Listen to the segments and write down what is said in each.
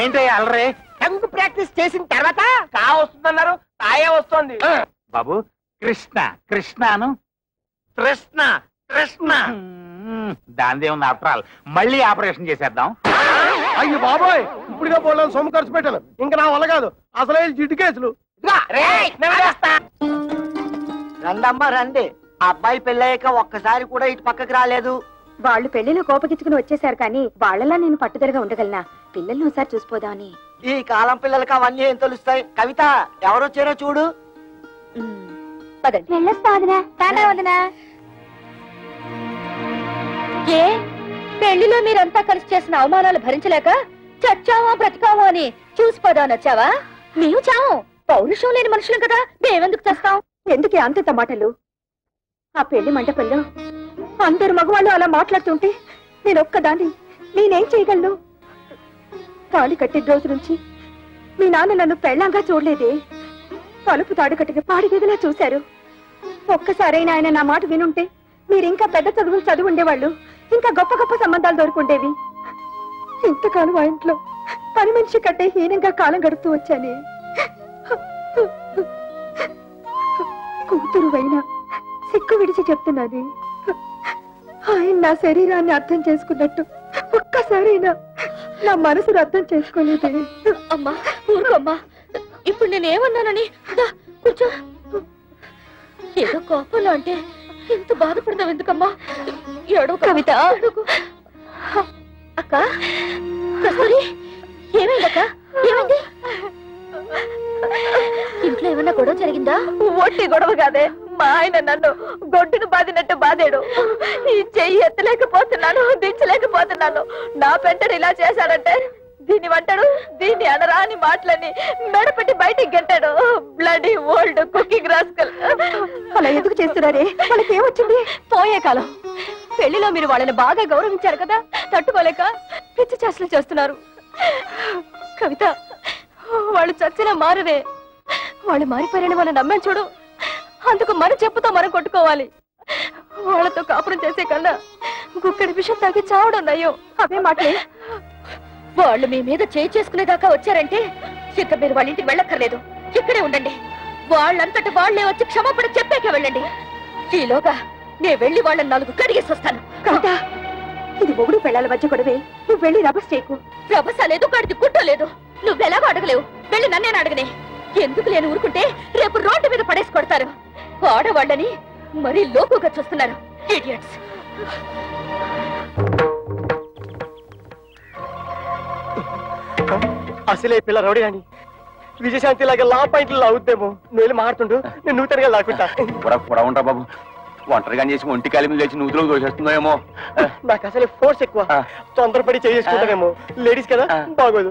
ఏంటి అలరే tongue practice చేసిన తర్వాత కా వస్తుందన్నారు? కాయే వస్తుంది. బాబు కృష్ణ కృష్ణను. కృష్ణ కృష్ణ. దానిదే ఉంది ఆఫ్టర్ ఆల్. మళ్ళీ ఆపరేషన్ చేసేద్దాం. అయ్యి బాబోయ్ ఇప్పుడుగా పోలేం సొమ్ము ఖర్చు పెట్టాను. ఇంకా నా వల్ల కాదు. అసలే జిడ్డు కేసులు. రండమ్మా రండి. ఆ అబ్బాయి పెళ్ళయ్యాక ఒక్కసారి కూడా ఇటు పక్కకి రాలేదు. వాళ్ళు పెళ్ళిలో కోపగించుకుని వచ్చేసారు కానీ వాళ్ళలా నేను పట్టుదలగా ఉండగలనా? పిల్లల్ని ఒకసారి చూసిపోదామని. ఈ కాలం పిల్లలకి అవన్నీ ఏం తెలుస్తాయి? కవిత ఎవరొచ్చారో చూడు. పదండి. వెళ్ళొస్తా వదినా. ఏ? పెళ్ళిలో మీరంతా కలిసి చేసిన అవమానాలు భరించలేక చచ్చావా బ్రతికావా అని చూసిపోదామని వచ్చావా? మేము చావు. పౌరుషం లేని మనుషులం కదా. మేమెందుకు చేస్తాం? ఎందుకే అంత మాటలు? ఆ పెళ్ళి మంటపంలో అందరు మగవాళ్ళు అలా మాట్లాడుతుంటే నేను ఒక్కదాన్ని. నేనేం చేయగలను? తాళి కట్టే రోజు నుంచి మీ నాన్న నన్ను పెళ్ళంగా చూడలేదే. తలుపు తాడు కట్టిన పాడిగదిలా చూశారు. ఒక్కసారైనా ఆయన నా మాట వినుంటే మీరు ఇంకా పెద్ద చదువులు చదువు ఉండేవాళ్ళు ఇంకా గొప్ప గొప్ప సంబంధాలు దొరుకుండేవి. ఇంతకాలం ఆ ఇంట్లో పని మనిషి కట్టే హీనంగా కాలం గడుపుతూ వచ్చానే. కూతురు అయినా సిక్కు విడిచి చెప్తున్నది ఆయన నా శరీరాన్ని అర్థం చేసుకున్నట్టు ఒక్కసారైనా నా మనసును అర్థం చేసుకోలేదే. అమ్మా ఊరుకోమ్మా. ఇప్పుడు నేనేమన్నానని? కూర్చో. ఏదో కోపంలో అంటే ఇంత బాధపడతావు ఎందుకమ్మా? ఏడో కవిత. అక్క కస్తూరి ఏమైందక్క ఏమైంది? ఇంట్లో ఏమన్నా గొడవ జరిగిందా? ఒట్టి గొడవ కాదే. మా ఆయన నన్ను గొడ్డును బాదినట్టు బాదాడు. ఈ చెయ్యి ఎత్తలేకపోతున్నాను దించలేకపోతున్నాను. నా పెంటడు ఇలా చేశాడంటే దీన్ని వంటడు దీన్ని అనరాని మాటలని మెడపెట్టి బయటికి గెంటాడు. బ్లడీ ఓల్డ్ కుకింగ్ రాస్కల్ అలా ఎందుకు చేస్తున్నారే? వాళ్ళకి ఏమొచ్చింది పోయే కాలం. పెళ్ళిలో మీరు వాళ్ళని బాగా గౌరవించారు కదా? తట్టుకోలేక పిచ్చి చేష్టలు చేస్తున్నారు. కవిత వాళ్ళు చచ్చిన మారరే వాళ్ళు మారిపోయారని మనం నమ్మని చూడు. అందుకు మన చెప్పుతో మనం కొట్టుకోవాలి. వాళ్ళతో కాపురం చేసే కన్నా గుక్కడి విషయం తాగి చావడం నయ్యో అవే మాటలే. వాళ్ళు మీ మీద చేయి చేసుకునేదాకా వచ్చారంటే ఇక మీరు వాళ్ళ ఇంటికి వెళ్ళక్కర్లేదు. ఇక్కడే ఉండండి. వాళ్ళంతటి వాళ్ళే వచ్చి క్షమాపణ చెప్పాకే వెళ్ళండి. ఈలోగా నేను వెళ్ళి వాళ్ళని నాలుగు కడిగేసి వస్తాను. కవిత ఇది మొగుడు పెళ్ళాల మధ్య గొడవే. నువ్వు వెళ్ళి రభస చేయకు. రభస లేదు కడిది గుడ్డ లేదు. నువ్వెలాగో అడగలేవు. వెళ్ళి నన్నేను అడగనే? ఎందుకు నేను ఊరుకుంటే రేపు రోడ్డు మీద పడేసి కొడతారు. ఆడవాళ్ళని మరీ లోకుగా చూస్తున్నారు ఇడియట్స్ అసలే పిల్ల రౌడీ అని విజయశాంతి లాగా లా పాయింట్లు లాగుద్దేమో నేను మాడుతుండు నేను నూతనగా లాక్కుంటా. కూడా కూడా ఉంటా బాబు. ఒంటరిగా చేసి ఒంటి కాలి మీద లేచి నూతులో దోషేస్తుందేమో నాకు అసలే ఫోర్స్ ఎక్కువ. తొందరపడి చేసుకుంటానేమో. లేడీస్ కదా బాగోదు.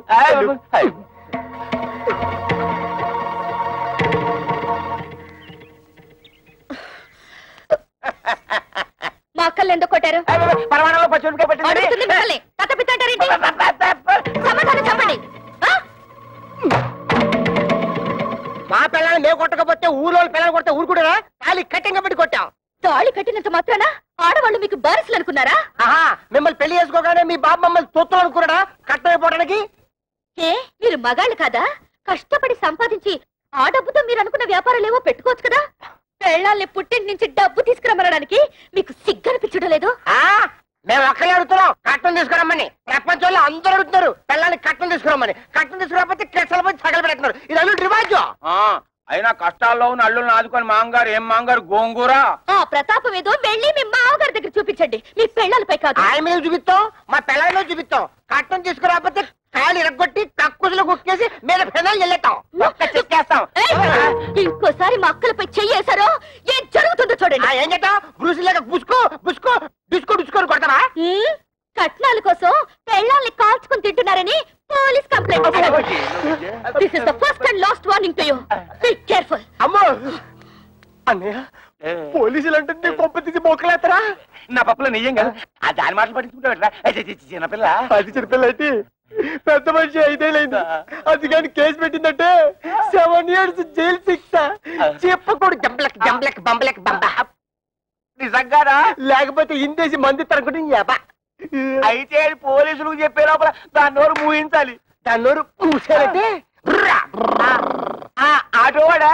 పరమాణంలో పచ్చిమిరపకాయ పెట్టింది అడుగుతుంది మిమ్మల్ని. కథ పిత్తంటారేంటి సమాధానం చెప్పండి. మా పిల్లల్ని మేము కొట్టకపోతే ఊళ్ళో పిల్లలు కొడితే ఊరుకుంటారా? తాళి కట్టింగ్ పెట్టి కొట్టాం. తాళి కట్టినంత మాత్రాన? ఆడవాళ్ళు మీకు బారసులు అనుకున్నారా? ఆహా మిమ్మల్ని పెళ్ళి చేసుకోగానే మీ బాబు మమ్మల్ని తొత్తులు అనుకున్నాడా? కట్టమైపోవడానికి ఏ మీరు మగాళ్ళు కాదా? కష్టపడి సంపాదించి ఆ డబ్బుతో మీరు అనుకున్న వ్యాపారాలేవో పెట్టుకోవచ్చు కదా? పెళ్ళాల్ని పుట్టింటి నుంచి డబ్బు తీసుకురమ్మనడానికి మీకు మేము ఒక్కరే అడుగుతున్నాం కట్టం తీసుకురమ్మని. ప్రపంచంలో అందరూ అడుగుతున్నారు. పిల్లల్ని కట్నం తీసుకురమ్మని. కట్నం తీసుకురాకపోతే కెసలు సగలు పెడుతున్నారు ఇది అల్లు రివాజు అయినా కష్టాల్లో ఉన్న అల్లుల్ని ఆదుకొని మాంగారు ఏం మాంగారు గోంగూర? ఆ ప్రతాపం ఏదో వెళ్ళి మీ మామగారి దగ్గర చూపించండి. మీ పెళ్ళాలపై కాదు. ఆయన మీద చూపిస్తాం మా పిల్లల మీద చూపిస్తాం కట్టం తీసుకురాకపోతే కాయలు ఇరగొట్టి కక్కుసులు కుక్కేసి మీద పెనాలు వెళ్ళేస్తాం ఒక్క చెక్కేస్తాం ఏయ్! ఇంకోసారి మా అక్కలపై చెయ్యేశారో? ఏం జరుగుతుందో చూడండి. ఆ, ఏం చేద్దాం బ్రూసులేక బుసుకో బుసుకో డిస్కో డిస్కోని కొడతావా? ఉమ్, కట్నాల కోసం పెళ్ళాల్ని కాల్చుకుని తింటున్నారని police complaint this is the first and last warning to you be careful అమ్మో. అన్నయ్య పోలీసులు అంటే నీ పంప తీసి మొక్కలేస్తారా నా పప్పులో నెయ్యం కదా ఆ దాని మాటలు పట్టించుకుంటా చిన్నపిల్ల అది చిన్నపిల్ల అయితే పెద్ద మనిషి ఐదేళ్ళైంది. అది కానీ కేసు పెట్టిందంటే సెవెన్ ఇయర్స్ జైలు శిక్ష. చెప్పకూడదు. జంబలక్ జంబలక్ బంబలక్ బంబ. నిజంగానా? లేకపోతే ఇందేసి మంది తరగడం యాబా అయితే అది పోలీసులకు చెప్పే లోపల దాని నోరు మూయించాలి దాని నోరు పూసారంటే ఆ, ఆటోవాడా.